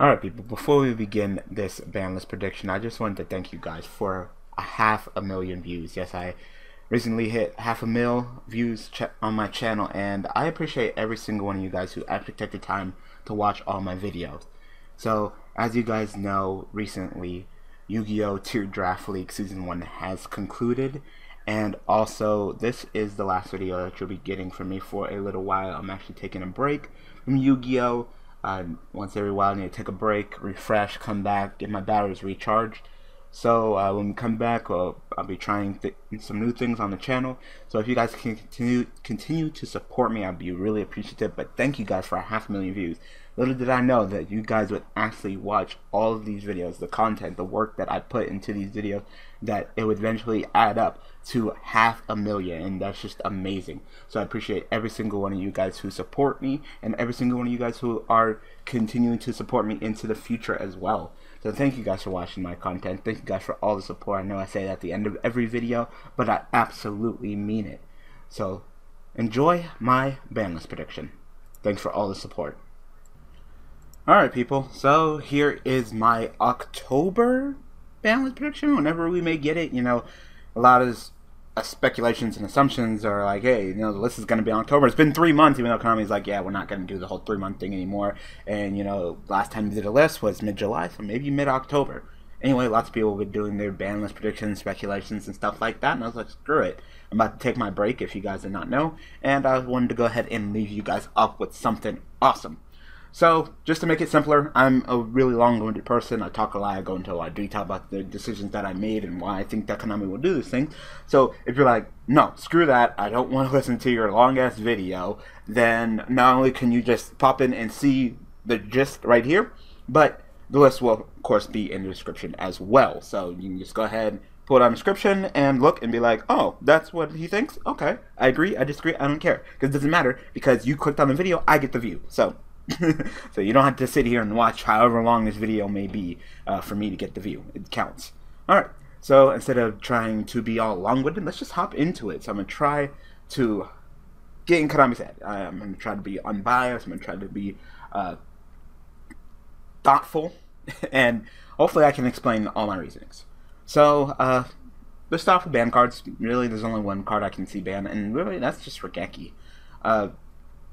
Alright people, before we begin this ban list prediction, I just wanted to thank you guys for a half a million views. Yes, I recently hit half a mil views on my channel and I appreciate every single one of you guys who actually took the time to watch all my videos. So, as you guys know, recently Yu-Gi-Oh! Tier Draft League Season 1 has concluded and also this is the last video that you'll be getting from me for a little while. I'm actually taking a break from Yu-Gi-Oh! Once every while, I need to take a break, refresh, come back, get my batteries recharged. So uh, when we come back, uh, I'll be trying some new things on the channel. So if you guys can continue continue to support me, I'd be really appreciative. But thank you guys for a half a million views. Little did I know that you guys would actually watch all of these videos, the content, the work that I put into these videos, that it would eventually add up to half a million, and that's just amazing. So I appreciate every single one of you guys who support me, and every single one of you guys who are continuing to support me into the future as well. So thank you guys for watching my content. Thank you guys for all the support. I know I say that at the end of every video, but I absolutely mean it. So enjoy my ban list prediction. Thanks for all the support. Alright people, so here is my October list prediction. Whenever we may get it, you know, a lot of uh, speculations and assumptions are like, hey, you know, the list is going to be in October. It's been three months, even though Konami's like, yeah, we're not going to do the whole three month thing anymore. And, you know, last time we did a list was mid July, so maybe mid October. Anyway, lots of people been doing their ban predictions, speculations, and stuff like that. And I was like, screw it. I'm about to take my break, if you guys did not know. And I wanted to go ahead and leave you guys up with something awesome. So, just to make it simpler, I'm a really long-winded person. I talk a lot, I go into a lot of detail about the decisions that I made and why I think that Konami will do this thing. So, if you're like, no, screw that, I don't want to listen to your long-ass video, then not only can you just pop in and see the gist right here, but the list will, of course, be in the description as well. So, you can just go ahead, pull on the description, and look and be like, oh, that's what he thinks? Okay, I agree, I disagree, I don't care. Because it doesn't matter, because you clicked on the video, I get the view. So, so you don't have to sit here and watch however long this video may be uh, for me to get the view. It counts. Alright, so instead of trying to be all long-winded, let's just hop into it. So I'm going to try to get in Konami's head. I'm going to try to be unbiased. I'm going to try to be uh, thoughtful. and hopefully I can explain all my reasonings. So, uh, let's start with ban cards. Really, there's only one card I can see ban, and really, that's just Raigeki. Uh,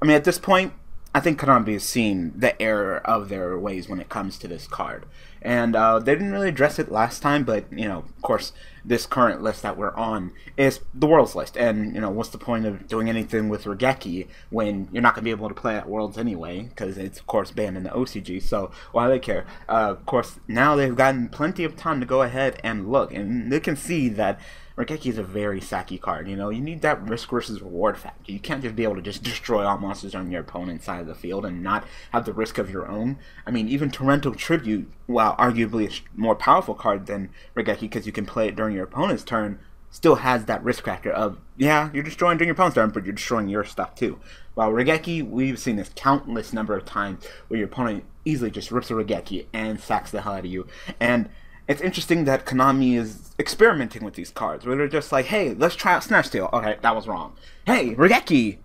I mean, at this point, I think Konami has seen the error of their ways when it comes to this card. And uh, they didn't really address it last time, but, you know, of course, this current list that we're on is the Worlds list. And, you know, what's the point of doing anything with Raigeki when you're not going to be able to play at Worlds anyway, because it's, of course, banned in the OCG, so why do they care? Uh, of course, now they've gotten plenty of time to go ahead and look, and they can see that Raigeki is a very sacky card. You know, you need that risk versus reward factor. You can't just be able to just destroy all monsters on your opponent's side of the field and not have the risk of your own. I mean, even Torrential Tribute, while arguably a more powerful card than Raigeki because you can play it during your opponent's turn, still has that risk factor of, yeah, you're destroying during your opponent's turn, but you're destroying your stuff too. While Raigeki, we've seen this countless number of times where your opponent easily just rips a Raigeki and sacks the hell out of you. And it's interesting that Konami is experimenting with these cards, where they're just like, hey, let's try out Snatch Steal. Okay, that was wrong. Hey, Raigeki,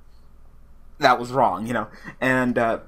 that was wrong, you know? And uh,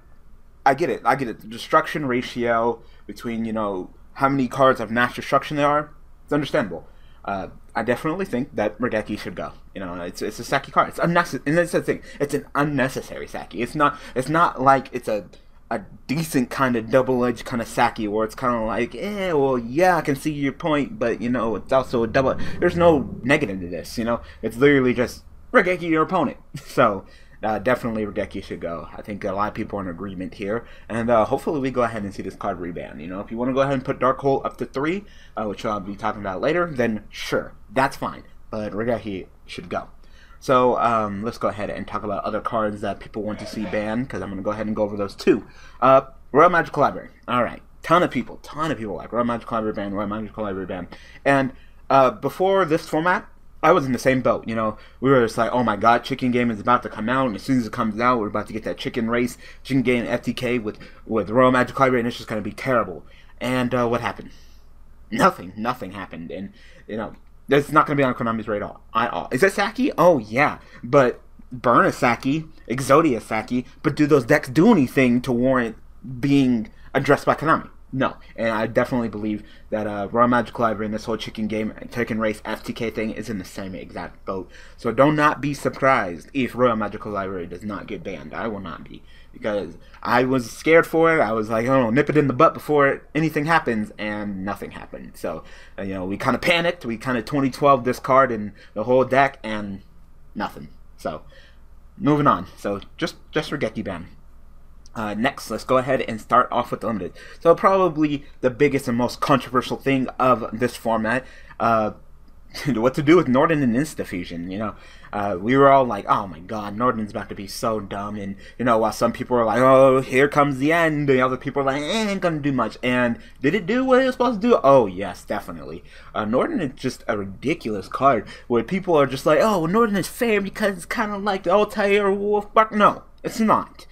I get it. I get it. The destruction ratio between, you know, how many cards of mass destruction there are, it's understandable. Uh, I definitely think that Raigeki should go. You know, it's it's a Saki card. It's unnecessary, and that's the thing. It's an unnecessary Saki. It's not. It's not like it's a a decent kind of double-edged kind of Saki where it's kind of like, eh, well, yeah, I can see your point, but, you know, it's also a double... There's no negative to this, you know? It's literally just, Raigeki, your opponent. So, uh, definitely Raigeki should go. I think a lot of people are in agreement here, and uh, hopefully we go ahead and see this card reban. You know, if you want to go ahead and put Dark Hole up to three, uh, which I'll be talking about later, then sure, that's fine. But Raigeki should go. So um, let's go ahead and talk about other cards that people want to see banned, because I'm going to go ahead and go over those too. Uh, Royal Magical Library. All right. Ton of people, ton of people like Royal Magical Library ban, Royal Magical Library ban. And uh, before this format, I was in the same boat. You know, we were just like, oh my god, Chicken Game is about to come out, and as soon as it comes out, we're about to get that Chicken Race, Chicken Game FTK with with Royal Magic Library, and it's just going to be terrible. And uh, what happened? Nothing. Nothing happened. And you know, that's not going to be on Konami's radar at all. Is that Saki? Oh, yeah. But Burn is Saki, Exodia Saki, but do those decks do anything to warrant being addressed by Konami. No, and I definitely believe that uh, Royal Magic Library and this whole chicken game, chicken race FTK thing is in the same exact boat. So do not be surprised if Royal Magical Library does not get banned. I will not be because I was scared for it. I was like, oh, nip it in the butt before anything happens, and nothing happened. So uh, you know, we kind of panicked. We kind of 2012 this card the whole deck, and nothing. So moving on. So just just for Geki ban. Uh, next, let's go ahead and start off with the limited. So probably the biggest and most controversial thing of this format, uh, what to do with Norden and Instafusion. You know, uh, we were all like, "Oh my God, Norden's about to be so dumb," and you know, while some people were like, "Oh, here comes the end," the other people were like, eh, "Ain't gonna do much." And did it do what it was supposed to do? Oh yes, definitely. Uh, Norden is just a ridiculous card where people are just like, "Oh, Norden is fair because it's kind of like the Altair or Wolf." But no, it's not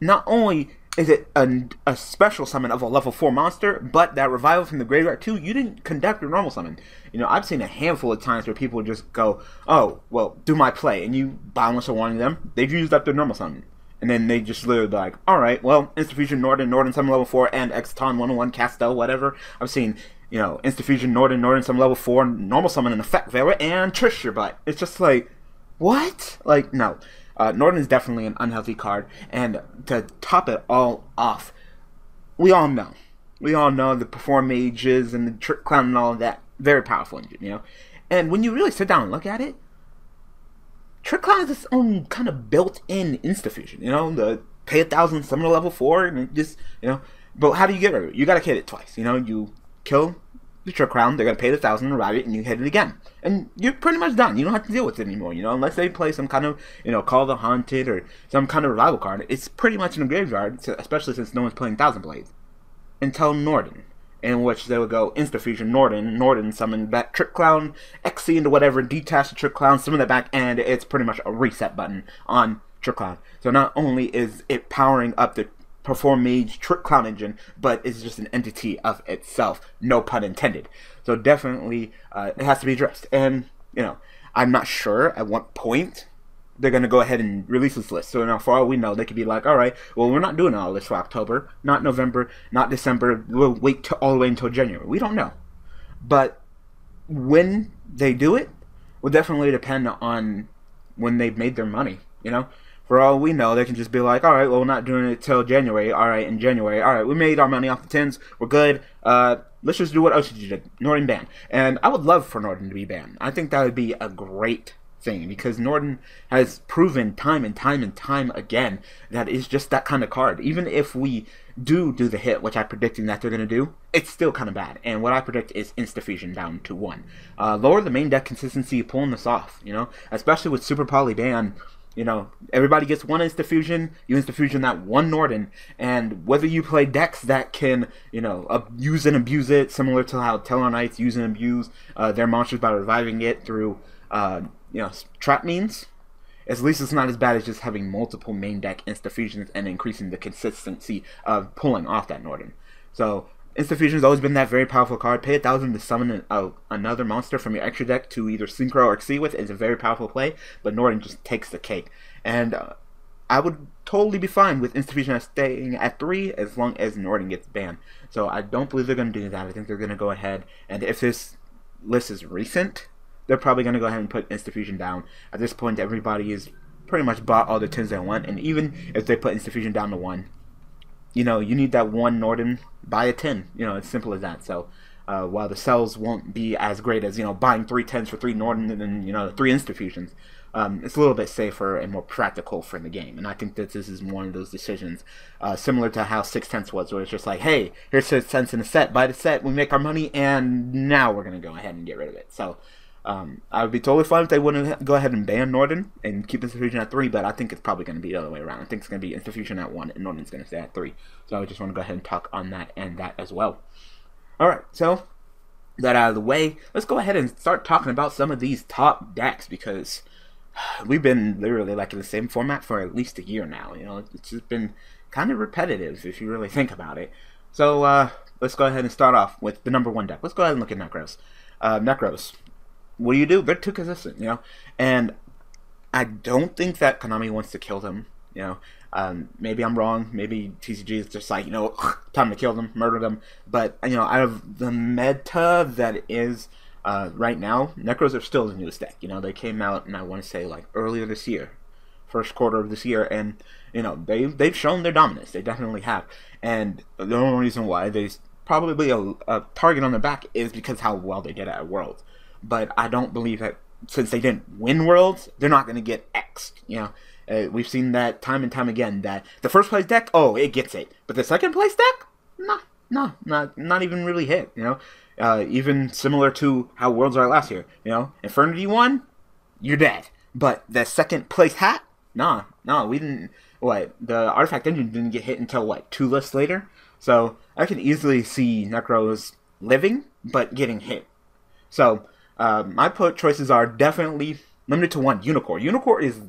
not only is it a, a special summon of a level 4 monster, but that revival from the graveyard too, you didn't conduct your normal summon. You know, I've seen a handful of times where people just go, oh, well, do my play, and you balance one of them, they've used up their normal summon. And then they just literally like, alright, well, Instafusion, Norden, Norden, summon level 4, and Exciton 101, Castel, whatever. I've seen, you know, Instafusion, Norden, Norden, summon level 4, normal summon an Effect Veiler, and Trish your butt. It's just like, what? Like, no. Uh, Norden is definitely an unhealthy card, and to top it all off, we all know, we all know the perform mages and the trick clown and all of that very powerful engine, you know. And when you really sit down and look at it, Trick Clown has its own kind of built-in insta-fusion, you know. The pay a thousand, summon a level four, and just you know. But how do you get rid of it? You gotta hit it twice, you know. You kill Trick Clown, they're gonna pay the thousand and ride it, and you hit it again and you're pretty much done. You don't have to deal with it anymore, you know, unless they play some kind of, you know, Call the Haunted or some kind of revival card. It's pretty much in the graveyard, especially since no one's playing Thousand Blades. Until Norden, in which they would go Insta Fusion Norden, Norden summon that Trick Clown, XC into whatever, detach the Trick Clown, summon that back, and it's pretty much a reset button on Trick Clown. So not only is it powering up the Perform Mage Trick Clown engine, but it's just an entity of itself, no pun intended. So definitely, uh, it has to be addressed. And you know, I'm not sure at what point they're going to go ahead and release this list. So now, for all we know, they could be like, all right, well, we're not doing all this for October, not November, not December. We'll wait to, all the way until January. We don't know. But when they do it will definitely depend on when they've made their money, you know? For all we know, they can just be like, all right, well, we're not doing it till January. All right, in January, all right, we made our money off the tins. We're good. Uh, let's just do what OCG did. Norden ban. And I would love for Norden to be banned. I think that would be a great thing because Norden has proven time and time and time again that is just that kind of card. Even if we do do the hit, which I'm predicting that they're going to do, it's still kind of bad. And what I predict is Insta Fusion down to one. Uh, lower the main deck consistency pulling this off, you know, especially with Super Poly Ban you know, everybody gets one Insta Fusion. You Insta Fusion that one Norden, and whether you play decks that can, you know, use and abuse it, similar to how Knights use and abuse uh, their monsters by reviving it through, uh, you know, trap means. At least it's not as bad as just having multiple main deck Insta Fusions and increasing the consistency of pulling off that Norden. So Insta has always been that very powerful card. Pay a thousand to summon an, another monster from your extra deck to either Synchro or Xyz with is a very powerful play, but Norden just takes the cake. And uh, I would totally be fine with Insta staying at 3 as long as Norden gets banned. So I don't believe they're going to do that. I think they're going to go ahead, and if this list is recent, they're probably going to go ahead and put Insta down. At this point, everybody is pretty much bought all the tins they want, and even if they put Insta down to 1, you know, you need that one Norden, buy a 10. You know, it's simple as that. So, uh, while the cells won't be as great as, you know, buying three tens for three Norden and you know, three Insta um, it's a little bit safer and more practical for the game. And I think that this is one of those decisions, uh, similar to how Sixth Sense was, where it's just like, hey, here's Sixth Sense in a set, buy the set, we make our money, and now we're going to go ahead and get rid of it. So, um, I would be totally fine if they wouldn't go ahead and ban Norden and keep Insta at three, but I think it's probably going to be the other way around. I think it's going to be Insta at one and Norden's going to stay at three. So I just want to go ahead and talk on that and that as well. All right, so that out of the way, let's go ahead and start talking about some of these top decks because we've been literally like in the same format for at least a year now. You know, it's just been kind of repetitive if you really think about it. So uh, let's go ahead and start off with the number one deck. Let's go ahead and look at Nekroz. Uh, Nekroz what do you do? They're too consistent, you know. And I don't think that Konami wants to kill them. You know, Um, maybe I'm wrong. Maybe TCG is just like you know, time to kill them, murder them. But you know, out of the meta that is uh, right now, Nekroz are still the newest deck. You know, they came out, and I want to say like earlier this year, first quarter of this year, and you know they they've shown their dominance. They definitely have, and the only reason why they probably a, a target on their back is because how well they did at Worlds. But I don't believe that since they didn't win Worlds, they're not going to get X'd. You know, uh, we've seen that time and time again. That the first place deck, oh, it gets it, but the second place deck, nah, nah, not not even really hit. You know, uh, even similar to how Worlds are last year. You know, Infernity won, you're dead. But the second place hat, nah, nah, we didn't. What the artifact engine didn't get hit until what two lists later. So I can easily see Nekroz living but getting hit. So uh, my put choices are definitely limited to one Unicorn. Unicorn is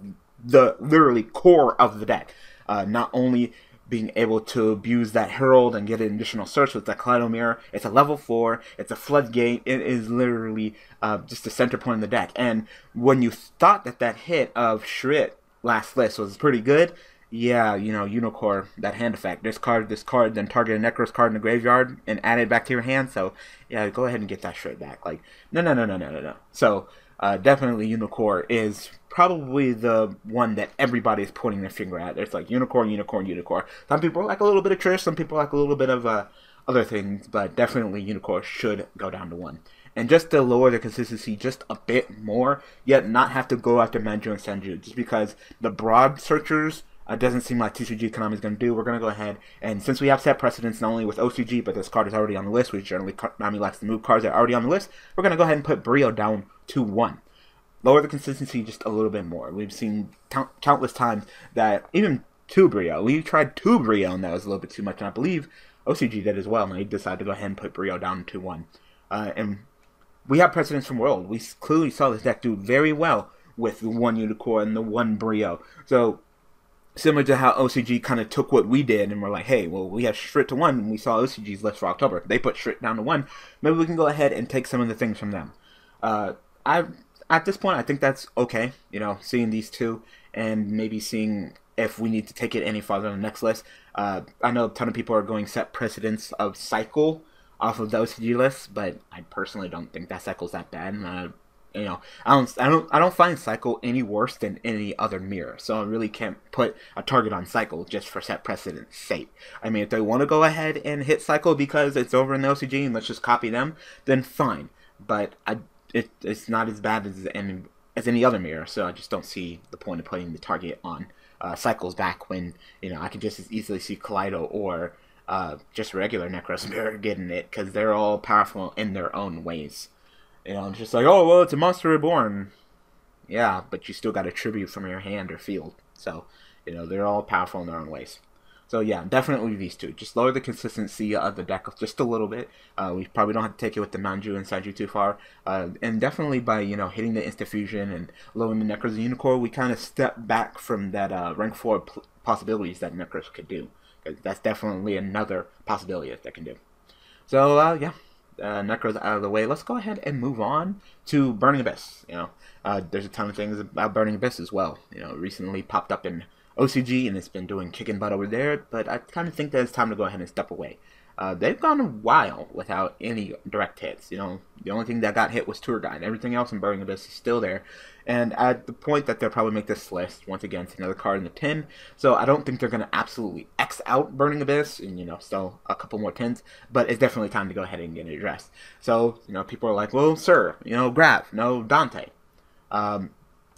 the literally core of the deck. Uh, not only being able to abuse that Herald and get an additional search with the Kaleido Mirror. It's a level 4, it's a floodgate, it is literally uh, just the center point of the deck. And when you thought that that hit of Shrit last list was pretty good, yeah, you know, Unicorn, that hand effect. This card, this card, then target a Nekroz card in the graveyard and add it back to your hand. So, yeah, go ahead and get that Shrit back. Like, no, no, no, no, no, no, no. So, uh, definitely Unicorn is probably the one that everybody is pointing their finger at. It's like Unicorn, Unicorn, Unicorn. Some people like a little bit of Trish, some people like a little bit of uh, other things, but definitely Unicorn should go down to one. And just to lower the consistency just a bit more, yet not have to go after Manju and Senju, just because the broad searchers uh, doesn't seem like TCG Konami is going to do. We're going to go ahead and since we have set precedents not only with OCG, but this card is already on the list, which generally Konami likes to move cards that are already on the list, we're going to go ahead and put Brio down to one. Lower the consistency just a little bit more. We've seen countless times that even two Brio, we tried two Brio and that was a little bit too much, and I believe OCG did as well, and they decided to go ahead and put Brio down to one. Uh, and we have precedents from World. We clearly saw this deck do very well with the one Unicorn and the one Brio. So similar to how OCG kind of took what we did and we're like, hey, well, we have Shrit to one, and we saw OCG's list for October. They put Shrit down to one. Maybe we can go ahead and take some of the things from them. Uh, I at this point, I think that's okay. You know, seeing these two and maybe seeing if we need to take it any farther on the next list. Uh, I know a ton of people are going set precedents of cycle off of the OCG list, but I personally don't think that cycle's that bad. Uh, you know, I don't, I don't, I don't find Cycle any worse than any other mirror. So I really can't put a target on Cycle just for set precedent's sake. I mean, if they want to go ahead and hit Cycle because it's over in the OCG and let's just copy them, then fine. But I, it, it's not as bad as any as any other mirror. So I just don't see the point of putting the target on uh, Cycles back when you know I can just as easily see Kaleido or uh, just regular Nekroz mirror getting it because they're all powerful in their own ways. You know, it's just like, oh, well, it's a Monster Reborn. Yeah, but you still got a tribute from your hand or field. So, you know, they're all powerful in their own ways. So yeah, definitely these two. Just lower the consistency of the deck just a little bit. Uh, we probably don't have to take it with the Manju and Senju too far. Uh, and definitely by, you know, hitting the Instafusion and lowering the Nekroz Unicorn, we kind of step back from that uh, rank 4 possibilities that Nekroz could do. That's definitely another possibility that they can do. So, uh, yeah, uh, Nekroz out of the way, let's go ahead and move on to Burning Abyss. You know, uh, there's a ton of things about Burning Abyss as well. You know, recently popped up in OCG and it's been doing kicking butt over there, but I kind of think that it's time to go ahead and step away. Uh, they've gone a while without any direct hits. You know, the only thing that got hit was Tour Guide. Everything else in Burning Abyss is still there. And at the point that they'll probably make this list, once again, it's another card in the tin. So I don't think they're going to absolutely X out Burning Abyss and, you know, still a couple more tins. But it's definitely time to go ahead and get it addressed. So, you know, people are like, well, sir, you know, Graff, no Dante. Um,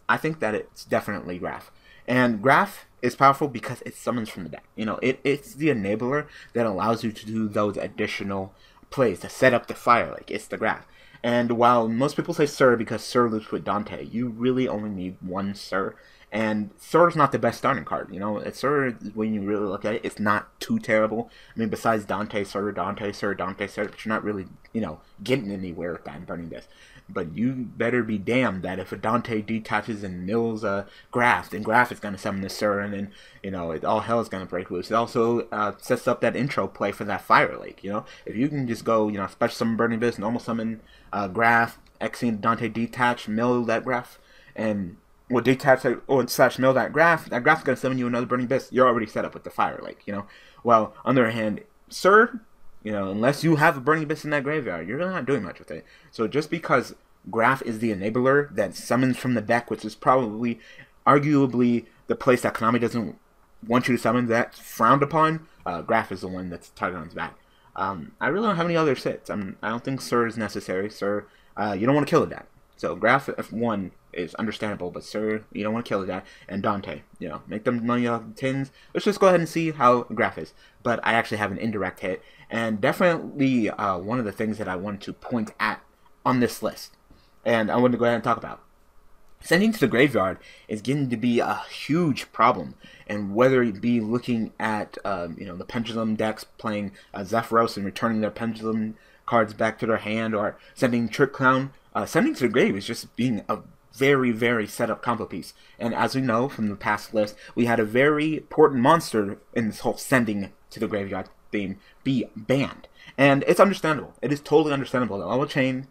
I think that it's definitely Graff. And Graff is powerful because it summons from the deck. You know, it, it's the enabler that allows you to do those additional plays to set up the fire. Like, it's the Graff. And while most people say Sir because Sir loops with Dante, you really only need one Sir. And Sir is not the best starting card. You know, Sir, when you really look at it, it's not too terrible. I mean, besides Dante, Sir, Dante, Sir, Dante, Sir, but you're not really, you know, getting anywhere with that burning this. But you better be damned that if a Dante detaches and mills a Graff, then Graff is going to summon the Sir, and then, you know, it, all hell is going to break loose. It also uh, sets up that intro play for that Fire Lake, you know? If you can just go, you know, special summon Burning Abyss, normal summon uh, Graff, Exene Dante detach, mill that Graff, and will detach or slash mill that Graff. That Graff's gonna summon you another burning abyss. You're already set up with the fire lake, you know. Well, on the other hand, Sir, you know, unless you have a burning abyss in that graveyard, you're really not doing much with it. So just because Graff is the enabler that summons from the deck, which is probably, arguably, the place that Konami doesn't want you to summon that's frowned upon. Uh, Graff is the one that's targeted on his back. Um, I really don't have any other sits. I'm, I don't think Sir is necessary. Sir, uh, you don't want to kill a deck. So Graff F1 is understandable, but Sir, you don't want to kill a guy. And Dante, you know, make them money off the tins. Let's just go ahead and see how Graff is. But I actually have an indirect hit, and definitely uh, one of the things that I wanted to point at on this list, and I wanted to go ahead and talk about. Sending to the graveyard is getting to be a huge problem, and whether it be looking at um, you know the pendulum decks playing uh, Zephyros and returning their pendulum cards back to their hand, or sending Trick Clown uh, Sending to the Grave is just being a very, very set up combo piece. And as we know from the past list, we had a very important monster in this whole sending to the graveyard theme be banned. And it's understandable. It is totally understandable that Lavalval Chain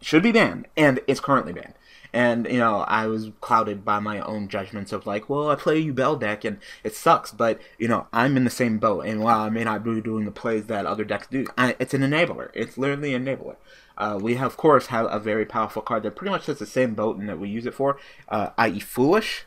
should be banned, and it's currently banned. And, you know, I was clouded by my own judgments of like, well, I play Yubel deck and it sucks, but, you know, I'm in the same boat. And while I may not be doing the plays that other decks do, I, it's an enabler. It's literally an enabler. Uh, we have, of course, have a very powerful card that pretty much has the same boat and that we use it for, uh, i.e. Foolish,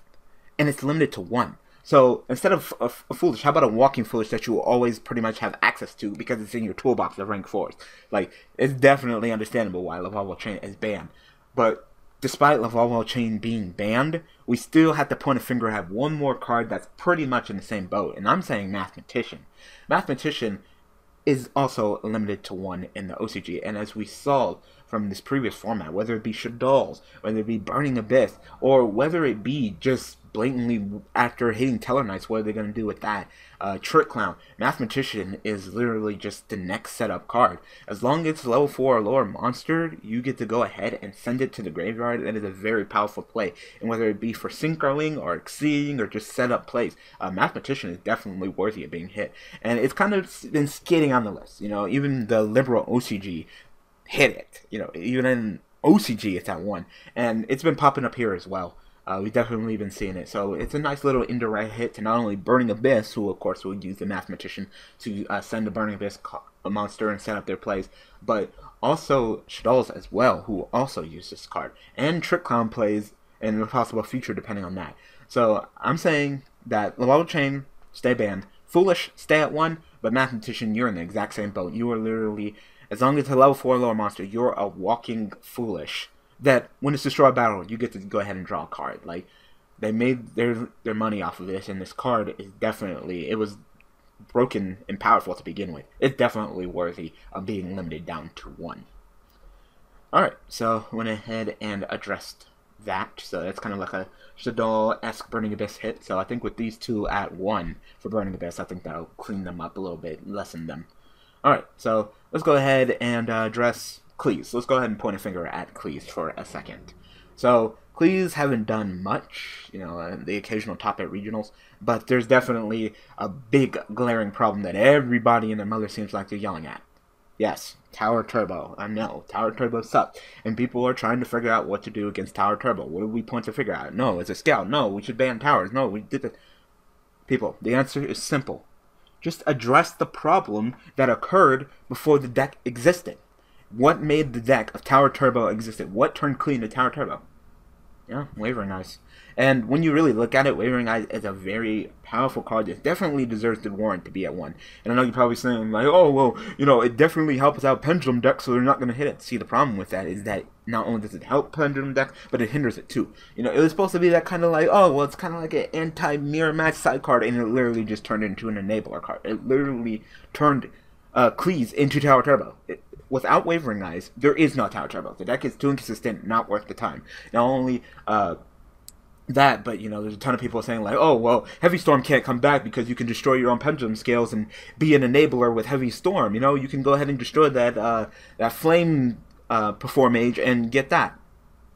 and it's limited to one. So instead of a, a, foolish, how about a walking foolish that you always pretty much have access to because it's in your toolbox of rank fours? Like it's definitely understandable why Lavalval Chain is banned, but despite Lavalval Chain being banned, we still have to point a finger at one more card that's pretty much in the same boat, and I'm saying Mathematician. Mathematician is also limited to one in the OCG. And as we saw from this previous format, whether it be Shaddolls, whether it be Burning Abyss, or whether it be just blatantly after hitting Tellarknights, what are they going to do with that? Uh, Trick Clown, Mathematician is literally just the next setup card. As long as it's level 4 or lower monster, you get to go ahead and send it to the graveyard. That is a very powerful play. And whether it be for synchroing or exceeding or just setup plays, uh, Mathematician is definitely worthy of being hit. And it's kind of been skating on the list. You know, even the liberal OCG hit it. You know, even in OCG it's at 1. And it's been popping up here as well. Uh, we've definitely been seeing it. So it's a nice little indirect hit to not only Burning Abyss, who of course will use the Mathematician to uh, send the Burning Abyss monster and set up their plays, but also Shaddolls as well, who also use this card, and Trick Clown plays in a possible future depending on that. So I'm saying that Lavalval Chain, stay banned. Foolish, stay at one, but Mathematician, you're in the exact same boat. You are literally, as long as it's a level 4 lower monster, you're a walking Foolish that when it's destroy battle, you get to go ahead and draw a card. Like they made their their money off of this, and this card is definitely it was broken and powerful to begin with. It's definitely worthy of being limited down to one. Alright, so went ahead and addressed that. So that's kind of like a Shaddoll-esque Burning Abyss hit. So I think with these two at one for Burning Abyss, I think that'll clean them up a little bit, lessen them. Alright, so let's go ahead and uh, address Qlis. Let's go ahead and point a finger at Qlis for a second. So Qlis haven't done much, you know, uh, the occasional top at regionals, but there's definitely a big glaring problem that everybody and their mother seems like they're yelling at. Yes, Tower Turbo. I know, Tower Turbo sucks. And people are trying to figure out what to do against Tower Turbo. What do we point to figure out? No, it's a scout. No, we should ban towers. No, we did it. People, the answer is simple. Just address the problem that occurred before the deck existed. What made the deck of Tower Turbo existed? What turned clean to Tower Turbo? Yeah, Wavering Eyes. And when you really look at it, Wavering Eyes is a very powerful card that definitely deserves the warrant to be at one. And I know you're probably saying, like, oh, well, you know, it definitely helps out Pendulum deck, so they're not going to hit it. See, the problem with that is that not only does it help Pendulum deck, but it hinders it too. You know, it was supposed to be that kind of like, oh, well, it's kind of like an anti-mirror match side card, and it literally just turned into an enabler card. It literally turned uh, Qlis into Tower Turbo. It, without Wavering Eyes, there is no Tower Turbo. The deck is too inconsistent, not worth the time. Not only uh, that, but you know, there's a ton of people saying like, "Oh, well, Heavy Storm can't come back because you can destroy your own pendulum scales and be an enabler with Heavy Storm." You know, you can go ahead and destroy that uh, that Flame uh, Perform Mage and get that.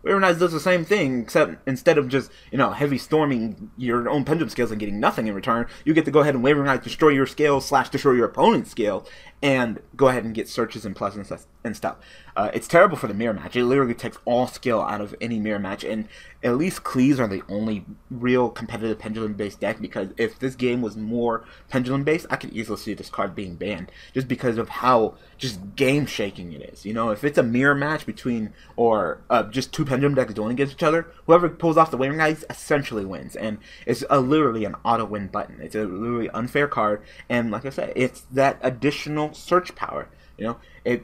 Eyes does the same thing, except instead of just, you know, heavy storming your own pendulum scales and getting nothing in return, you get to go ahead and Wavering Eyes destroy your scale slash destroy your opponent's scale and go ahead and get searches and pleasant plus and stuff. Uh, it's terrible for the mirror match. It literally takes all skill out of any mirror match, and at least Qlis are the only real competitive pendulum based deck because if this game was more pendulum based, I could easily see this card being banned just because of how just game shaking it is. You know, if it's a mirror match between or uh, just two pendulum decks doing against each other, whoever pulls off the Wavering Eyes essentially wins, and it's a, literally an auto win button. It's a literally unfair card, and like I said, it's that additional search power. You know, it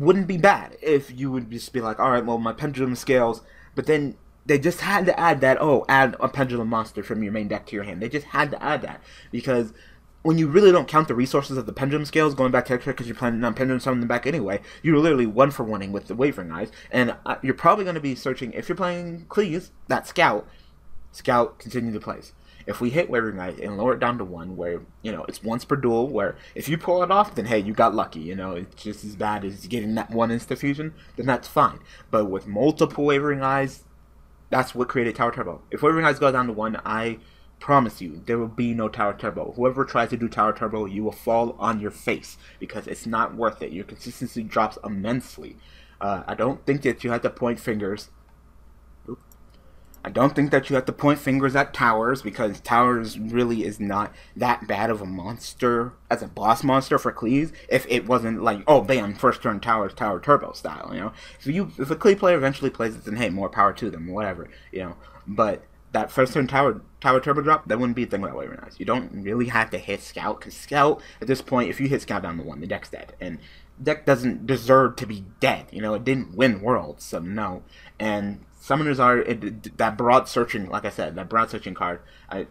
wouldn't be bad if you would just be like, all right, well, my pendulum scales, but then they just had to add that, oh, add a pendulum monster from your main deck to your hand. They just had to add that because when you really don't count the resources of the pendulum scales going back to extra because you're planning on pendulum summoning them back anyway, you're literally one for oneing with the wavering eyes, and uh, you're probably going to be searching if you're playing Qlis, that scout, scout continue to place if we hit Wavering Eyes and lower it down to one, where you know it's once per duel, where if you pull it off, then hey, you got lucky. You know, it's just as bad as getting that one insta fusion, then that's fine. But with multiple Wavering Eyes, that's what created Tower Turbo. If Wavering Eyes go down to one, I promise you there will be no Tower Turbo. Whoever tries to do Tower Turbo, you will fall on your face because it's not worth it. Your consistency drops immensely. Uh, I don't think that you have to point fingers I don't think that you have to point fingers at Towers because Towers really is not that bad of a monster as a boss monster for Qlis. If it wasn't like, oh, bam, first turn Towers, Tower Turbo style, you know. If you if a Qli player eventually plays it, then hey, more power to them, whatever, you know. But that first turn Tower Tower Turbo drop, that wouldn't be a thing Wavering Eyes. You don't really have to hit Scout because Scout at this point, if you hit Scout down to one, the deck's dead, and deck doesn't deserve to be dead. You know, it didn't win Worlds, so no. And summoners are it, that broad searching, like I said, that broad searching card I,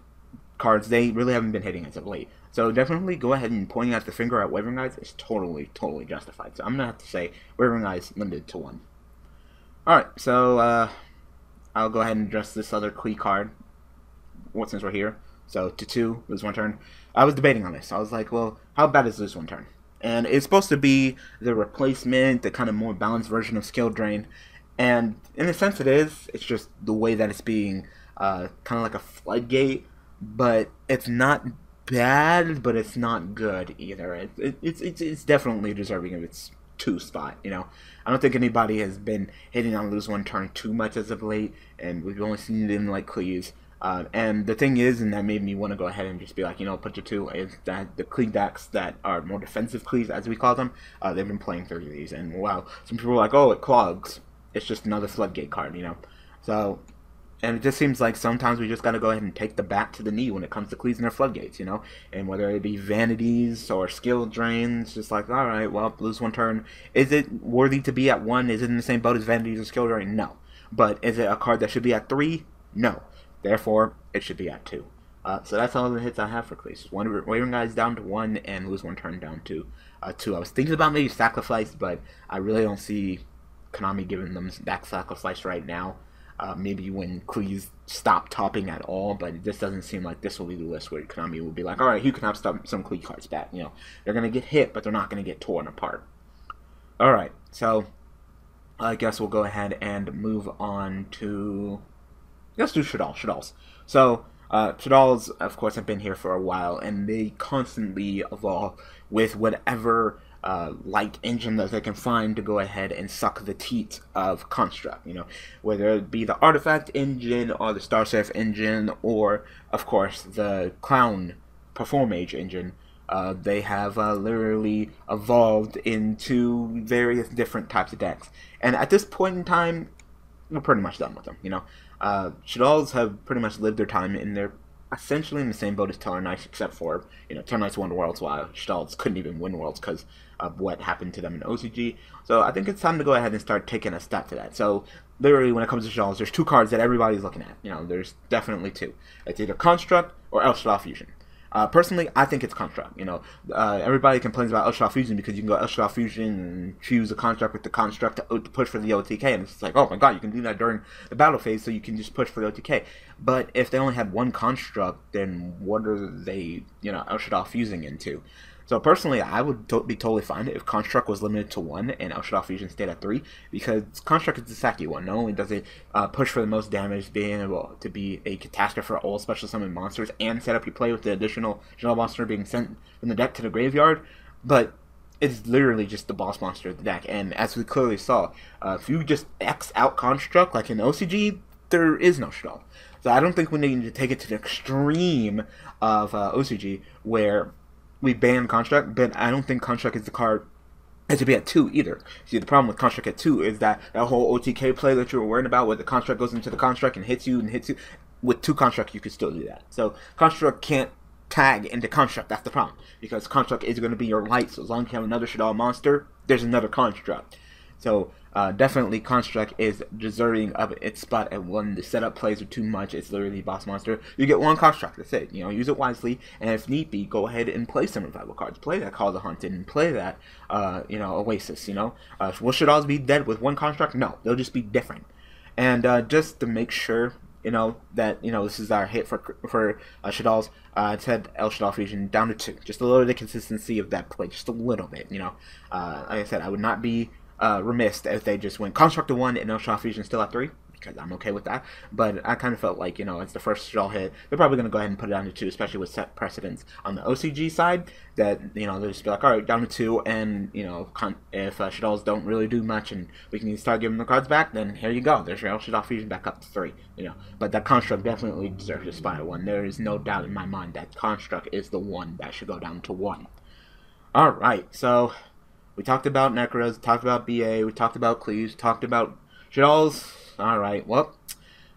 cards. They really haven't been hitting as of late. So definitely go ahead and pointing out the finger at Wavering Eyes is totally, totally justified. So I'm gonna have to say Wavering Eyes limited to one. All right, so uh, I'll go ahead and address this other Qli card. What since we're here? So to two, lose one turn. I was debating on this. I was like, well, how bad is lose one turn? And it's supposed to be the replacement, the kind of more balanced version of Skill Drain. And in a sense, it is. It's just the way that it's being uh, kind of like a floodgate, but it's not bad, but it's not good either. It, it, it's, it's it's definitely deserving of its two spot. You know, I don't think anybody has been hitting on lose one turn too much as of late, and we've only seen it in like Qlis. Uh, and the thing is, and that made me want to go ahead and just be like, you know, put your two is that the Qli decks that are more defensive Qlis, as we call them, uh, they've been playing through these. And wow, some people are like, oh, it clogs it's just another floodgate card, you know. So, and it just seems like sometimes we just got to go ahead and take the bat to the knee when it comes to Qlis and their floodgates, you know. And whether it be vanities or skill drains, just like, all right, well, lose one turn. Is it worthy to be at one? Is it in the same boat as vanities or skill drain? No. But is it a card that should be at three? No. Therefore, it should be at two. Uh, so that's all the hits I have for Qlis. One Wavering Eyes down to one and lose one turn down to uh, two. I was thinking about maybe sacrifice, but I really don't see Konami giving them that sacrifice right now. Uh, maybe when Qlis stop topping at all, but this doesn't seem like this will be the list where Konami will be like, all right, you can have some, some Qli cards back. You know, they're going to get hit, but they're not going to get torn apart. All right, so I guess we'll go ahead and move on to. Let's do Shaddoll. Shaddolls. So, uh, Shaddolls, of course, have been here for a while, and they constantly evolve with whatever uh, light engine that they can find to go ahead and suck the teat of Construct. You know, whether it be the Artifact engine or the Star Seraph engine, or of course the Clown Performage engine. Uh, they have uh, literally evolved into various different types of decks. And at this point in time, we're pretty much done with them. You know, uh, Shaddolls have pretty much lived their time in their essentially in the same boat as Tellarknights, except for you know Tellarknights won Worlds while Shaddolls couldn't even win Worlds because of what happened to them in OCG. So I think it's time to go ahead and start taking a step to that. So literally, when it comes to Shaddolls, there's two cards that everybody's looking at. You know, there's definitely two. It's either Construct or El Shaddoll Fusion. Uh, personally, I think it's Construct. You know, uh, everybody complains about Shaddoll Fusion because you can go Shaddoll Fusion and choose a Construct with the Construct to, to, push for the OTK, and it's like, oh my god, you can do that during the battle phase, so you can just push for the OTK. But if they only had one Construct, then what are they, you know, Shaddoll fusing into? So personally, I would to- be totally fine if Construct was limited to one and El Shaddoll Fusion stayed at three because Construct is the Saki one. Not only does it uh, push for the most damage, being able to be a catastrophe for all special summon monsters and set up your play with the additional general monster being sent from the deck to the graveyard, but it's literally just the boss monster of the deck. And as we clearly saw, uh, if you just X out Construct like in OCG, there is no Shaddoll. So I don't think we need to take it to the extreme of uh, OCG where we ban Construct, but I don't think Construct is the card it should be at two either. See, the problem with construct at two is that that whole OTK play that you were worrying about, where the construct goes into the construct and hits you and hits you. With two construct, you could still do that. So construct can't tag into construct. That's the problem because construct is going to be your light. So as long as you have another Shaddoll monster, there's another construct. So uh, definitely construct is deserving of its spot at one. The setup plays are too much. It's literally boss monster. You get one construct. That's it. You know, use it wisely, and if need be, go ahead and play some revival cards. Play that Call the Haunted and play that uh, you know Oasis. You know, uh, will Shaddoll's be dead with one construct? No, they'll just be different. And uh, just to make sure you know that you know this is our hit for for uh, Shaddolls. Uh, said El Shaddoll Fusion down to two, just a little bit of consistency of that play, just a little bit. You know, uh, like I said, I would not be uh, remiss if they just went construct to one and El Shaddoll Fusion still at three because I'm okay with that. But I kind of felt like, you know, it's the first Shaddoll hit. They're probably going to go ahead and put it down to two, especially with set precedents on the OCG side. That, you know, they'll just be like, all right, down to two. And, you know, if uh, don't really do much and we can start giving the cards back, then here you go. There's your El Shaddoll Fusion back up to three, you know. But that construct definitely deserves a spot at one. There is no doubt in my mind that construct is the one that should go down to one. All right, so we talked about Nekroz, talked about BA, we talked about Cleaves, talked about Shadolls. All right, well,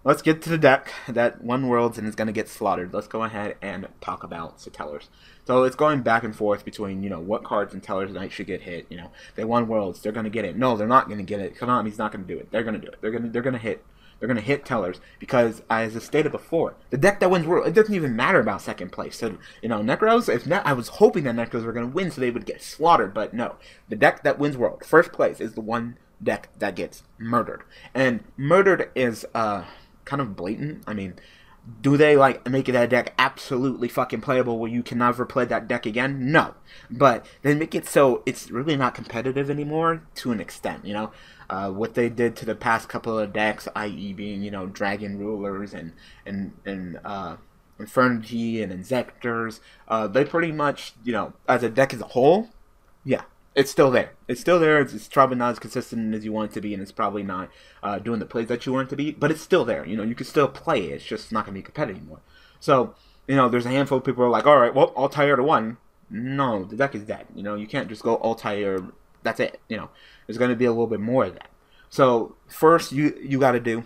let's get to the deck that won worlds and is going to get slaughtered. Let's go ahead and talk about Satellar's. So it's going back and forth between, you know, what cards and Tellers Knight should get hit. You know, they won worlds, they're going to get it. No, they're not going to get it. Konami's not going to do it. They're going to do it. They're going to they're going to hit they're going to hit tellers because, as I stated before, the deck that wins world, it doesn't even matter about second place. So, you know, Nekroz, if not, I was hoping that Nekroz were going to win so they would get slaughtered, but no. The deck that wins world, first place, is the one deck that gets murdered. And murdered is uh, kind of blatant. I mean, do they like make that deck absolutely fucking playable where you can never play that deck again? No. But they make it so it's really not competitive anymore to an extent, you know? Uh, what they did to the past couple of decks, i.e., being you know Dragon Rulers and and and uh, Infernity and Inzektors, uh, they pretty much you know as a deck as a whole, yeah, it's still there. It's still there. It's, it's, probably not as consistent as you want it to be, and it's probably not uh, doing the plays that you want it to be. But it's still there. You know, you can still play it. It's just not going to be competitive anymore. So you know, there's a handful of people are like, all right, well, Altair to one. No, the deck is dead. You know, you can't just go Altair. That's it. You know, there's going to be a little bit more of that. So first, you you got to do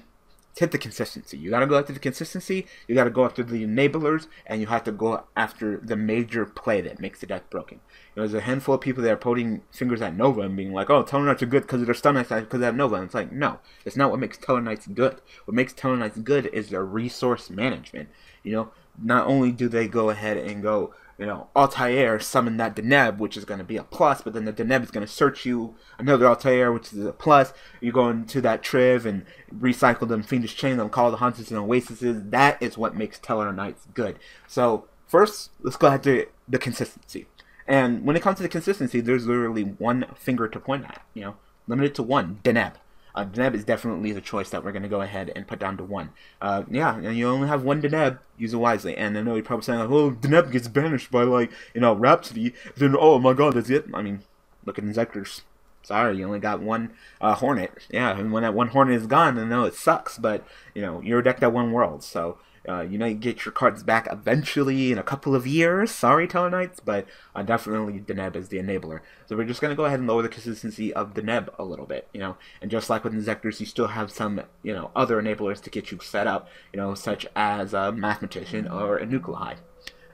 hit the consistency. You got to go after the consistency. You got to go after the enablers, and you have to go after the major play that makes the deck broken. There's a handful of people that are pointing fingers at Nova and being like, "Oh, Tellarknights are good because of their stun knights because they have Nova." And it's like, no, it's not what makes Tellarknights good. What makes Tellarknights good is their resource management. You know, not only do they go ahead and go you know, Altair summon that Deneb, which is going to be a plus, but then the Deneb is going to search you another Altair, which is a plus. You go into that Triv and recycle them, Fiendish Chain them, Call the Hunters and Oasises. That is what makes Tellarknights good. So, first, let's go ahead to the consistency. And when it comes to the consistency, there's literally one finger to point at, you know, limited to one, Deneb. Uh, Deneb is definitely the choice that we're going to go ahead and put down to one. Uh, yeah, and you only have one Deneb. Use it wisely. And I know you're probably saying, like, well, Deneb gets banished by, like, you know, Rhapsody. Then, oh my god, that's it? I mean, look at Inzektors. Sorry, you only got one uh, Hornet. Yeah, and when that one Hornet is gone, I know it sucks, but, you know, you're decked at one world, so uh, you know, you get your cards back eventually in a couple of years. Sorry, Tellarknights, but uh, definitely Deneb is the enabler. So we're just going to go ahead and lower the consistency of Deneb a little bit, you know. And just like with Inzektors, you still have some, you know, other enablers to get you set up, you know, such as a Mathematician or a Nuclei.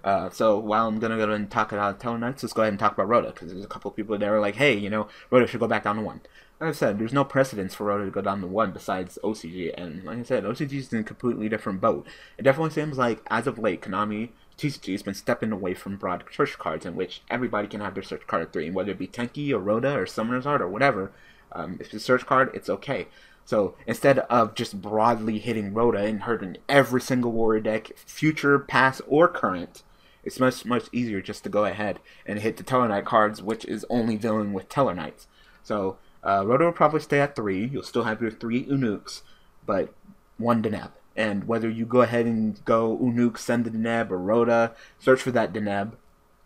Uh, so while I'm gonna go and talk about Tellarknights, let's go ahead and talk about Rota because there's a couple people that are like, hey, you know, Rota should go back down to one like I said, there's no precedence for Rota to go down to one besides OCG, and like I said, OCG is in a completely different boat. It definitely seems like, as of late, Konami TCG has been stepping away from broad search cards in which everybody can have their search card at three, whether it be Tenki or Rota or Summoner's Art or whatever. Um, if it's a search card, it's okay. So instead of just broadly hitting Rota and hurting every single warrior deck, future, past, or current, it's much much easier just to go ahead and hit the Tellarknight cards, which is only dealing with Tellarknights. So uh, Rota will probably stay at three. You'll still have your three Unuks, but one Deneb. And whether you go ahead and go Unuk, send the Deneb, or Rota, search for that Deneb,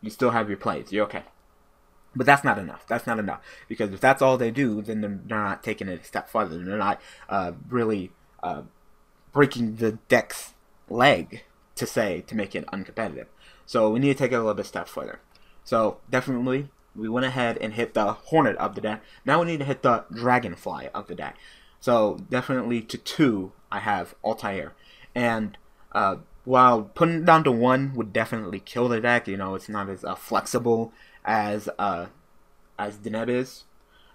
you still have your plays. You're okay. But that's not enough. That's not enough because if that's all they do, then they're, they're not taking it a step further. They're not uh, really uh, breaking the deck's leg to say to make it uncompetitive. So we need to take it a little bit step further. So definitely we went ahead and hit the Hornet of the deck. Now we need to hit the Dragonfly of the deck. So definitely to two, I have Altair. And uh, while putting it down to one would definitely kill the deck, you know, it's not as uh, flexible as uh, as Deneb is.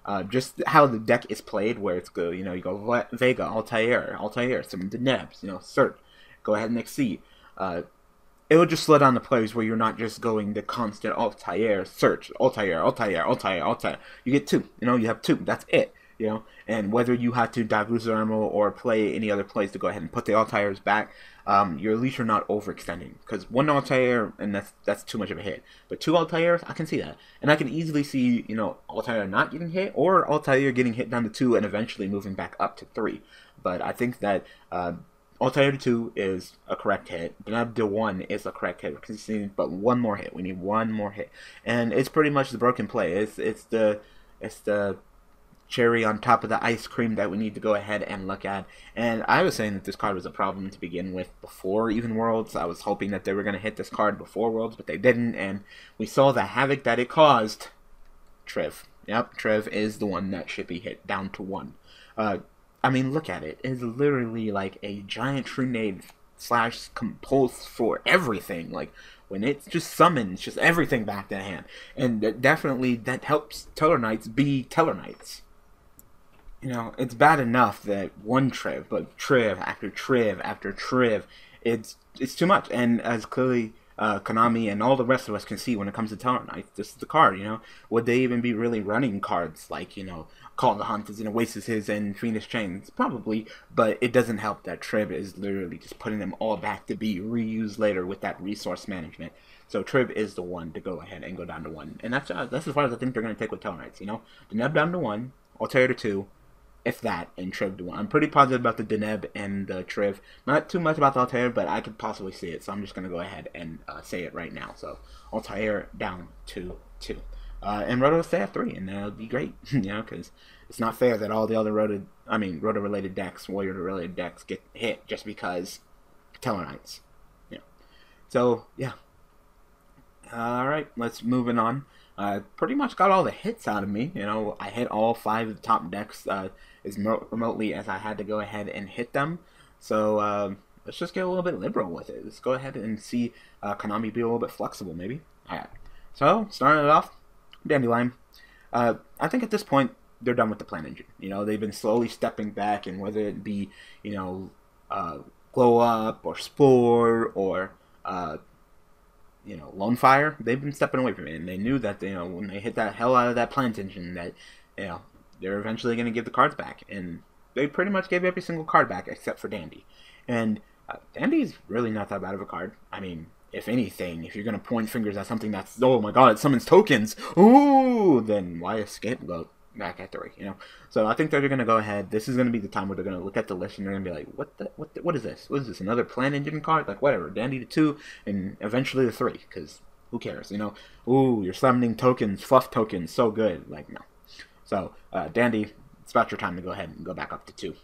Uh, just how the deck is played, where it's go, you know, you go Vega, Altair, Altair, some Denebs, you know, Cert, go ahead and exceed. Uh, it will just slow down the plays where you're not just going the constant Altair search, Altair, Altair, Altair, Altair. You get two, you know, you have two. That's it, you know. And whether you have to Dagu's Armor or play any other plays to go ahead and put the Altairs back, um, you're at least you're not overextending. Because one Altair, and that's that's too much of a hit. But two Altairs, I can see that. And I can easily see, you know, Altair not getting hit, or Altair getting hit down to two and eventually moving back up to three. But I think that uh, Altair 2 is a correct hit. To 1 is a correct hit. Because we need but one more hit. We need one more hit. And it's pretty much the broken play. It's it's the it's the cherry on top of the ice cream that we need to go ahead and look at. And I was saying that this card was a problem to begin with before even Worlds. I was hoping that they were going to hit this card before Worlds, but they didn't. And we saw the havoc that it caused. Trev. Yep, Trev is the one that should be hit down to 1. Uh, I mean, look at it. It's literally like a giant Trunade slash compulse for everything. Like when it just summons just everything back to hand, and definitely that helps Tellarknights be Tellarknights. You know, it's bad enough that one Triv, but Triv after Triv after Triv, it's it's too much. And as clearly uh, Konami and all the rest of us can see when it comes to Tellarknights, this is the card. You know, would they even be really running cards like you know Call the Haunted in his and Phoenix Chains? Probably, but it doesn't help that Trib is literally just putting them all back to be reused later with that resource management. So Trib is the one to go ahead and go down to one, and that's uh, that's as far as I think they're going to take with Tellarknights. You know, Deneb down to one, Altair to two, if that, and Triv to one. I'm pretty positive about the Deneb and the Triv. Not too much about the Altair, but I could possibly see it, so I'm just going to go ahead and uh, say it right now. So Altair down to two. Uh, and Rota stay at three, and that'll be great, you know, because it's not fair that all the other Rota, I mean, Rota related decks, Warrior related decks get hit just because Tellarknights. Yeah. So, yeah. All right, let's moving on. I uh, pretty much got all the hits out of me. You know, I hit all five of the top decks uh, as mo- remotely as I had to go ahead and hit them. So, uh, let's just get a little bit liberal with it. Let's go ahead and see uh, Konami be a little bit flexible, maybe. All right. So, starting it off, Dandelion. Uh, I think at this point they're done with the plant engine. You know, they've been slowly stepping back, and whether it be you know, uh, glow up or spore or uh, you know, lone fire, they've been stepping away from it, and they knew that you know when they hit that hell out of that plant engine that you know they're eventually going to give the cards back, and they pretty much gave every single card back except for Dandy, and uh, Dandy's really not that bad of a card. I mean, if anything, if you're gonna point fingers at something that's oh my god, it summons tokens, ooh, then why a scapegoat back at three? You know. So I think they're gonna go ahead. This is gonna be the time where they're gonna look at the list and they're gonna be like, what the what the, what is this? What is this? Another plant engine card? Like whatever. Dandy the two, and eventually the three, because who cares? You know. Ooh, you're summoning tokens, fluff tokens, so good. Like no. So uh, Dandy, it's about your time to go ahead and go back up to two.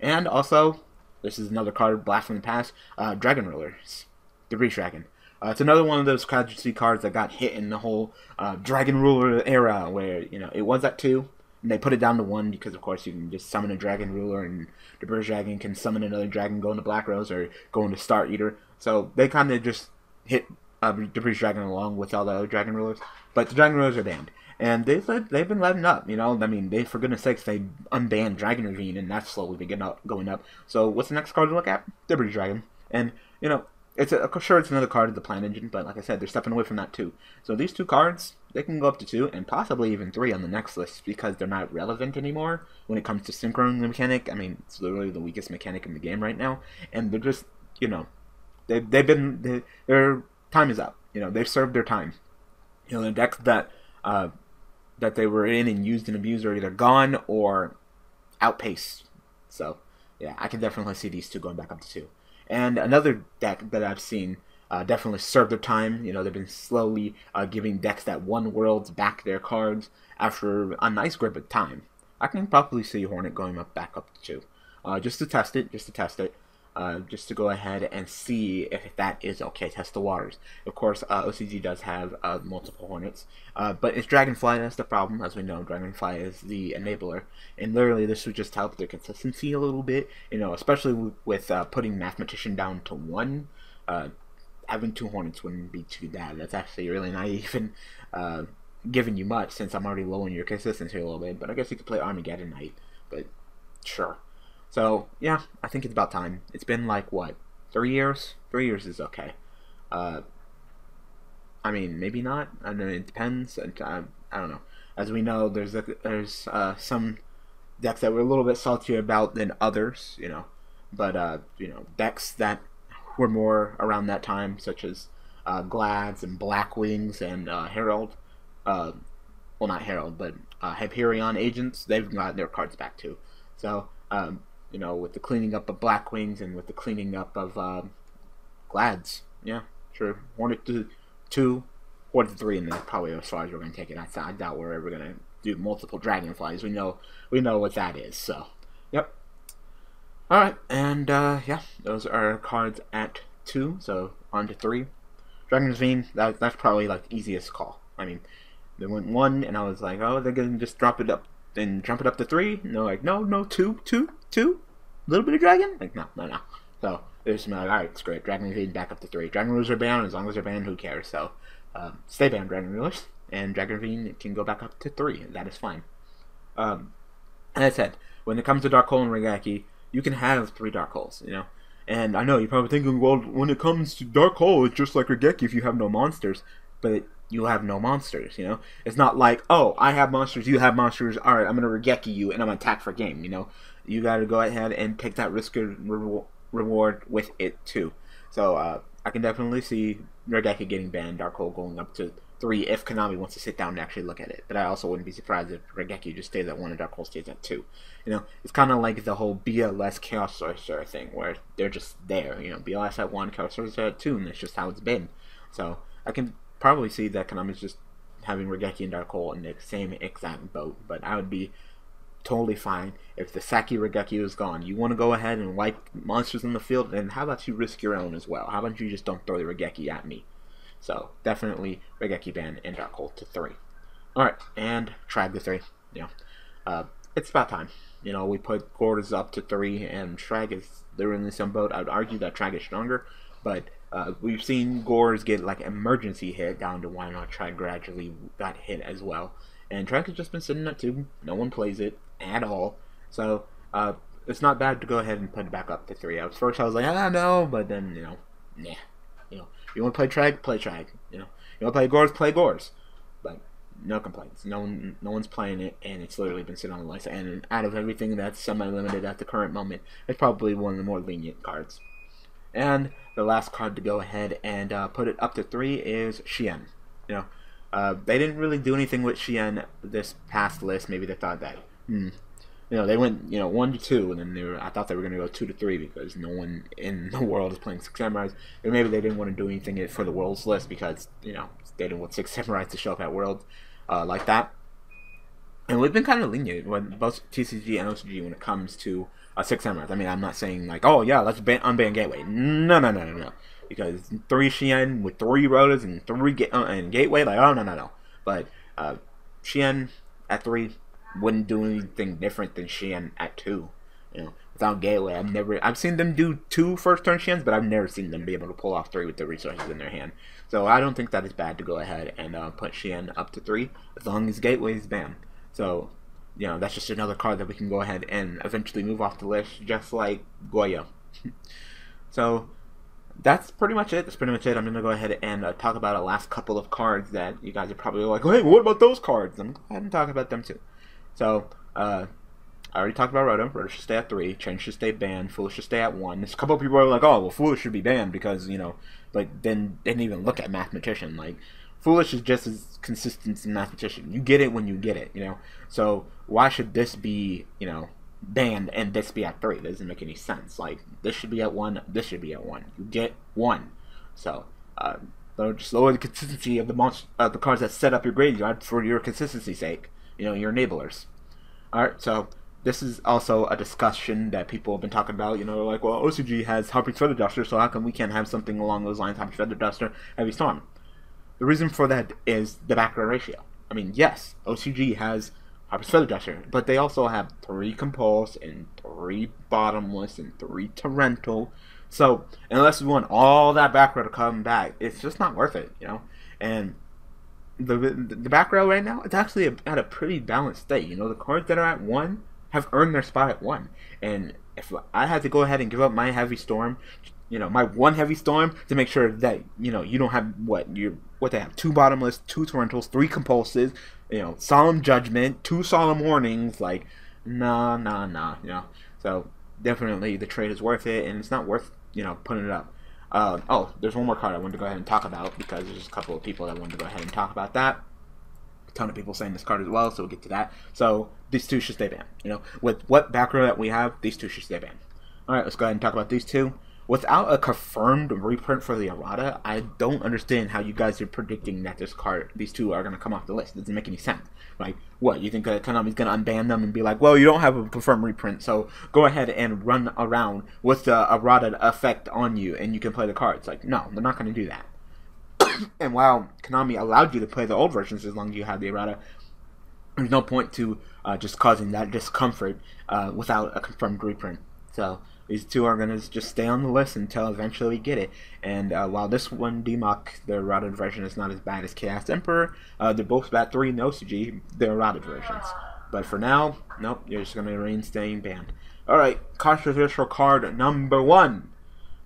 And also, this is another card blast from the past. Uh, Dragon Rulers. Debris Dragon. Uh, it's another one of those casualty cards that got hit in the whole uh, Dragon Ruler era, where you know it was at two, and they put it down to one because, of course, you can just summon a Dragon Ruler, and the Debris Dragon can summon another dragon, go into Black Rose, or go into Star Eater. So they kind of just hit uh, Debris Dragon along with all the other Dragon Rulers, but the Dragon Rulers are banned, And they've they've been letting up, you know. I mean, they for goodness sakes, they unbanned Dragon Ravine, and that's slowly been getting up, going up. So what's the next card to look at? Debris Dragon, and you know it's a, sure it's another card of the plant engine, but like I said, they're stepping away from that too. So these two cards, they can go up to two and possibly even three on the next list because they're not relevant anymore when it comes to synchro mechanic. I mean, it's literally the weakest mechanic in the game right now, and they're just you know, they they've been they, their time is up. You know, they've served their time. You know, the decks that uh, that they were in and used and abused are either gone or outpaced. So yeah, I can definitely see these two going back up to two. And another deck that I've seen uh, definitely served their time. You know, they've been slowly uh, giving decks that won worlds back their cards after a nice grip of time. I can probably see Hornet going up back up to two, uh, just to test it, just to test it. Uh, just to go ahead and see if that is okay. Test the waters. Of course, uh, OCG does have uh, multiple Hornets, uh, but it's Dragonfly that's the problem. As we know, Dragonfly is the enabler, and literally this would just help their consistency a little bit. You know, especially with uh, putting Mathematician down to one. Uh, having two Hornets wouldn't be too bad. That's actually really not even giving you much since I'm already lowering your consistency a little bit. But I guess you could play Armageddon Knight, but sure. So yeah, I think it's about time. It's been like what three years? Three years is okay. Uh, I mean, maybe not. I mean, it depends. I, I, I don't know. As we know, there's a, there's uh, some decks that we're a little bit saltier about than others, you know. But uh, you know, decks that were more around that time, such as uh, Glads and Blackwings and uh, Herald. Uh, well, not Herald, but uh, Hyperion agents. They've gotten their cards back too. So um, you know, with the cleaning up of Black Wings and with the cleaning up of um, Glads. Yeah, sure. Hornet to two, Hornet to three, and then probably as far as we're going to take it. I, doubt we're ever going to do multiple Dragonflies. We know we know what that is. So, yep. All right, and uh, yeah, those are cards at two. So on to three. Dragon Ravine. That, that's probably like the easiest call. I mean, they went one, and I was like, oh, they're gonna just drop it up then jump it up to three. And they're like, no, no, two, two, two, a little bit of dragon. Like, no, no, no. So there's some like, all right, it's great. Dragon Rulers back up to three. Dragon Rulers are banned. As long as they're banned, who cares? So um, stay banned, Dragon Rulers, and Dragon Ravine can go back up to three. That is fine. Um, I said, when it comes to Dark Hole and Raigeki, you can have three Dark Holes, you know. And I know you're probably thinking, well, when it comes to Dark Hole, it's just like Raigeki if you have no monsters. But you'll have no monsters, you know? It's not like, oh, I have monsters, you have monsters, alright, I'm gonna Raigeki you and I'm gonna attack for game, you know? You gotta go ahead and take that risk re- reward with it too. So, uh, I can definitely see Raigeki getting banned, Dark Hole going up to 3 if Konami wants to sit down and actually look at it. But I also wouldn't be surprised if Raigeki just stays at 1 and Dark Hole stays at 2. You know, it's kind of like the whole BLS Chaos Sorcerer thing, where they're just there. You know, BLS at 1, Chaos Sorcerer at 2, and that's just how it's been. So, I can probably see that Konami's just having Raigeki and Dark Hole in the same exact boat, but I would be totally fine if the Saki Raigeki is gone. You want to go ahead and wipe monsters in the field, then how about you risk your own as well? How about you just don't throw the Raigeki at me? So definitely Raigeki ban and Dark Hole to three. Alright, and Trag to three. Yeah. Uh, it's about time. You know, we put Gorz up to three and Trag is they're in the same boat. I would argue that Trag is stronger, but uh, we've seen Gorz get like emergency hit down to why not try gradually got hit as well. And Trag has just been sitting at two. No one plays it at all. So uh, it's not bad to go ahead and put it back up to three. At first I was like, ah no, but then you know, nah. You know, you want to play Trag, play Trag. You know, you want to play Gorz, play Gorz. But no complaints. No one, no one's playing it, and it's literally been sitting on the list. And out of everything that's semi-limited at the current moment, it's probably one of the more lenient cards. And the last card to go ahead and uh, put it up to three is Shien. You know, uh, they didn't really do anything with Shien this past list. Maybe they thought that, hmm, you know, they went you know one to two, and then they were, I thought they were going to go two to three because no one in the world is playing Six Samurais. Or maybe they didn't want to do anything for the Worlds list because you know they didn't want Six Samurais to show up at Worlds uh, like that. And we've been kind of lenient when both TCG and OCG when it comes to six samurais. I mean, I'm not saying like, oh yeah, let's ban unban gateway. No, no, no, no, no. Because three Shien with three Rotas and three ga- uh, and gateway, like, oh no, no, no. But uh, Shien at three wouldn't do anything different than Shien at two. You know, without gateway, I've never I've seen them do two first turn Shiens, but I've never seen them be able to pull off three with the resources in their hand. So I don't think that is bad to go ahead and uh, put Shien up to three as long as gateway is banned. So you know, that's just another card that we can go ahead and eventually move off the list, just like Goyo. so that's pretty much it. That's pretty much it. I'm gonna go ahead and uh, talk about a last couple of cards that you guys are probably like, hey, what about those cards? I'm to go ahead and talk about them too. So, uh, I already talked about Rota. Rota should stay at three. Change should stay banned. Foolish should stay at one. There's a couple of people are like, oh, well, Foolish should be banned because you know, like then didn't even look at Mathematician. Like Foolish is just as consistent as mathematician. You get it when you get it, you know. So why should this be, you know, banned and this be at three? It doesn't make any sense. Like this should be at one, this should be at one. You get one. So uh, just lower the consistency of the monst- uh, the cards that set up your graveyard for your consistency's sake. You know, your enablers. All right, so this is also a discussion that people have been talking about. You know, like, well, OCG has Harpy's Feather Duster, so how come we can't have something along those lines, Harpy's Feather Duster, Heavy Storm? The reason for that is the back row ratio. I mean, yes, OCG has Harpy's Feather but they also have three Compulse and three Bottomless and three Torrential. So unless we want all that back row to come back, it's just not worth it, you know. And the the back row right now, it's actually at a pretty balanced state. You know, the cards that are at one have earned their spot at one. And if I had to go ahead and give up my heavy storm, you know, my one heavy storm to make sure that you know you don't have what you what they have two bottomless, two torrentials, three compulses, you know, solemn judgment, two solemn warnings, like nah, nah, nah, you know. So definitely the trade is worth it, and it's not worth you know putting it up. Uh, oh, there's one more card I wanted to go ahead and talk about because there's a couple of people that wanted to go ahead and talk about that. A ton of people saying this card as well, so we'll get to that. So these two should stay banned. You know, with what back row that we have, these two should stay banned. All right, let's go ahead and talk about these two without a confirmed reprint for the errata, I don't understand how you guys are predicting that this card, these two are going to come off the list. It doesn't make any sense. Like, what? You think uh, Konami's going to unban them and be like, well, you don't have a confirmed reprint, so go ahead and run around with the errata effect on you and you can play the cards. Like, no, they're not going to do that. and while Konami allowed you to play the old versions as long as you had the errata, there's no point to uh, just causing that discomfort uh, without a confirmed reprint. So, these two are going to just stay on the list until eventually we get it. And uh, while this one, DMOC, the routed version, is not as bad as Chaos Emperor, uh, they're both bad 3 no CG, they're routed versions. But for now, nope, you're just going to remain staying banned. Alright, controversial card number one.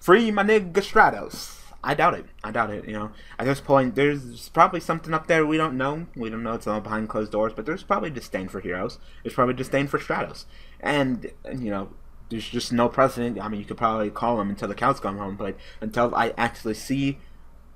Free my nigga Stratos. I doubt it. I doubt it. You know, at this point, there's probably something up there we don't know. We don't know. It's all behind closed doors. But there's probably disdain for heroes. There's probably disdain for Stratos. And you know, there's just no precedent. I mean, you could probably call him until the cows come home, but until I actually see,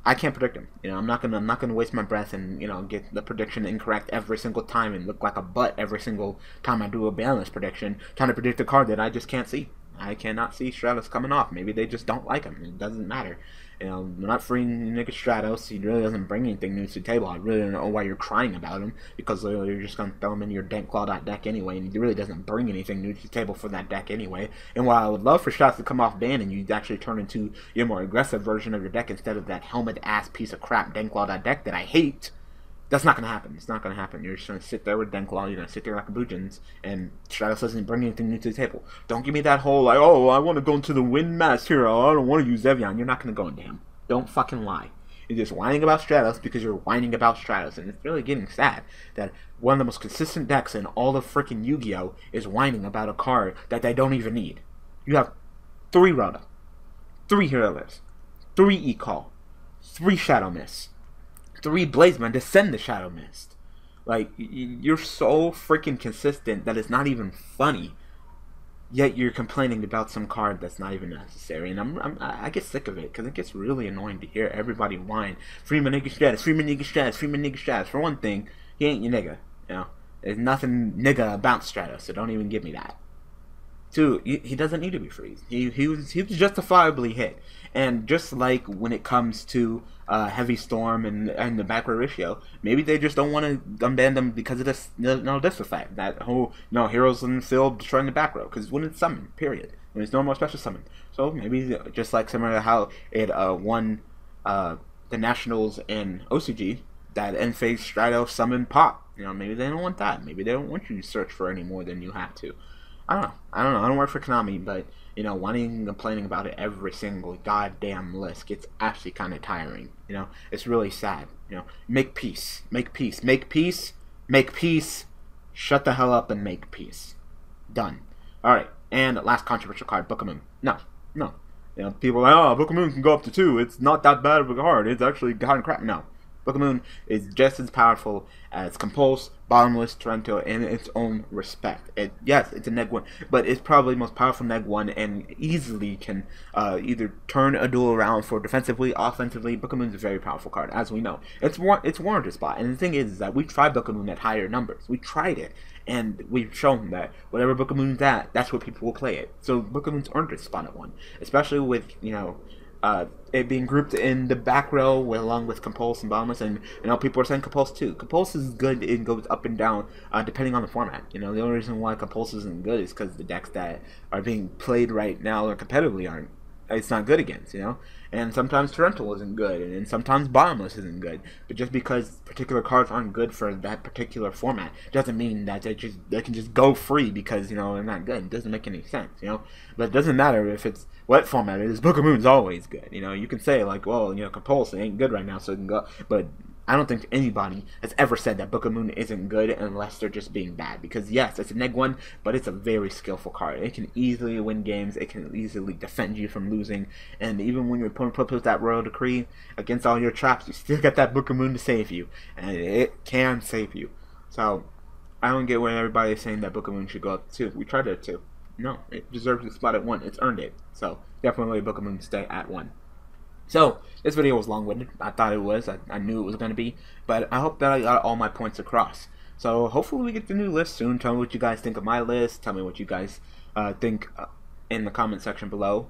I can't predict him. You know, I'm not gonna I'm not gonna waste my breath and you know get the prediction incorrect every single time and look like a butt every single time I do a balance prediction, trying to predict a card that I just can't see. I cannot see Stratos coming off. Maybe they just don't like him. It doesn't matter. Um, you know, they're not freeing Nick Stratos. He really doesn't bring anything new to the table. I really don't know why you're crying about him because you're just going to throw him in your Dark Law deck anyway, and he really doesn't bring anything new to the table for that deck anyway. And while I would love for Stratos to come off ban and you actually turn into your more aggressive version of your deck instead of that helmet ass piece of crap Dark Law deck that I hate, that's not going to happen. It's not going to happen. You're just going to sit there with Dark Law. You're going to sit there like a Bujins, and Stratos doesn't bring anything new to the table. Don't give me that whole, like, oh, I want to go into the Wind Mass hero. Oh, I don't want to use Evian. You're not going to go into him. Don't fucking lie. You're just whining about Stratos because you're whining about Stratos, and it's really getting sad that one of the most consistent decks in all of freaking Yu-Gi-Oh is whining about a card that they don't even need. You have three Rota, three Hero Lives, three E-Call, three Shadow Mist, three Blazeman to send the Shadow Mist. Like, you're so freaking consistent that it's not even funny yet you're complaining about some card that's not even necessary. And I'm, I'm I get sick of it because it gets really annoying to hear everybody whine. Free my nigga Stratos, free my nigga Stratos, free my nigga Stratos. For one thing, he ain't your nigga. You know, there's nothing nigga about Stratos, so don't even give me that. Two, he, doesn't need to be free. He, he was he was justifiably hit. And just like when it comes to uh, Heavy Storm and and the back row ratio, maybe they just don't want to unban them because of this no this effect that whole no heroes in the field destroying the back row because when it's summoned, period. When it's normal special summon. So maybe just like similar to how it uh, won uh, the Nationals in OCG, that end phase Strato summon pop. You know, maybe they don't want that. Maybe they don't want you to search for any more than you have to. I don't know. I don't know. I don't work for Konami, but you know, whining and complaining about it every single goddamn list gets actually kind of tiring. You know, it's really sad. You know, make peace, make peace, make peace, make peace. Shut the hell up and make peace. Done. All right. And last controversial card, Book of Moon. No, no. You know, people are like, oh, Book of Moon can go up to two. It's not that bad of a card. It's actually kind of crap. No, Book of Moon is just as powerful as Compulse, Bottomless, Torrential in its own respect. It, yes, it's a neg 1, but it's probably the most powerful neg 1 and easily can uh, either turn a duel around for defensively, offensively. Book of Moon is a very powerful card, as we know. It's, war- it's warranted spot, and the thing is, is that we tried Book of Moon at higher numbers. We tried it, and we've shown that whatever Book of Moon's at, that's where people will play it. So Book of Moon's earned its spot at 1, especially with, you know, uh, it being grouped in the back row with, along with Compulse and Bottomless, and you know people are saying Compulse too. Compulse is good; it goes up and down uh, depending on the format. You know, the only reason why Compulse isn't good is because the decks that are being played right now or competitively aren't it's not good against, you know. And sometimes Torrential isn't good, and, and sometimes Bottomless isn't good. But just because particular cards aren't good for that particular format doesn't mean that they just they can just go free because you know they're not good. It doesn't make any sense, you know. But it doesn't matter if it's what format it is. Book of Moon's always good, you know. You can say like, well, you know, Compulse ain't good right now, so it can go. But I don't think anybody has ever said that Book of Moon isn't good unless they're just being bad. Because yes, it's a neg one, but it's a very skillful card. It can easily win games. It can easily defend you from losing. And even when your opponent puts that Royal Decree against all your traps, you still got that Book of Moon to save you, and it can save you. So I don't get why everybody is saying that Book of Moon should go up to. We tried it too. No, it deserves the spot at one. It's earned it. So definitely Book of Moon stay at one. So, this video was long-winded. I thought it was. I, I knew it was going to be. But I hope that I got all my points across. So, hopefully we get the new list soon. Tell me what you guys think of my list. Tell me what you guys uh, think uh, in the comment section below.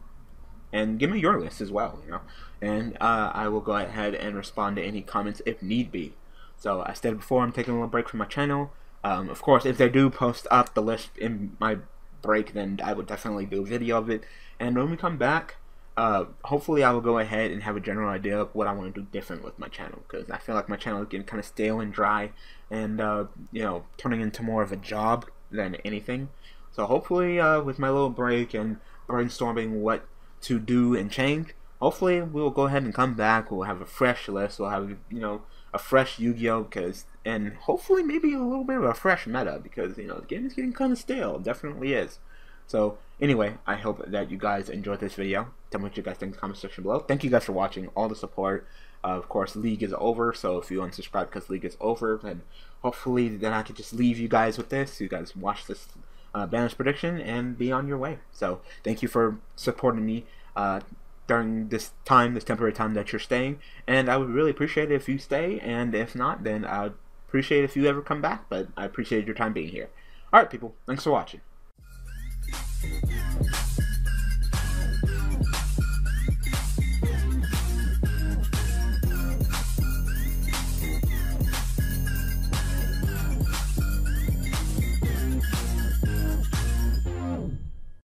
And give me your list as well, you know. And uh, I will go ahead and respond to any comments if need be. So, I said before, I'm taking a little break from my channel. Um, of course, if they do post up the list in my break, then I would definitely do a video of it. And when we come back, uh, hopefully I will go ahead and have a general idea of what I want to do different with my channel because I feel like my channel is getting kind of stale and dry and uh, you know turning into more of a job than anything. So hopefully uh, with my little break and brainstorming what to do and change hopefully we'll go ahead and come back we'll have a fresh list we'll have you know a fresh Yu-Gi-Oh because and hopefully maybe a little bit of a fresh meta because you know the game is getting kind of stale it definitely is so anyway, I hope that you guys enjoyed this video. Tell me what you guys think in the comment section below. Thank you guys for watching, all the support. Uh, of course, League is over, so if you unsubscribe because League is over, then hopefully then I can just leave you guys with this. You guys watch this uh, Banlist prediction and be on your way. So thank you for supporting me uh, during this time, this temporary time that you're staying. And I would really appreciate it if you stay, and if not, then I'd appreciate if you ever come back. But I appreciate your time being here. Alright, people, thanks for watching. Yeah.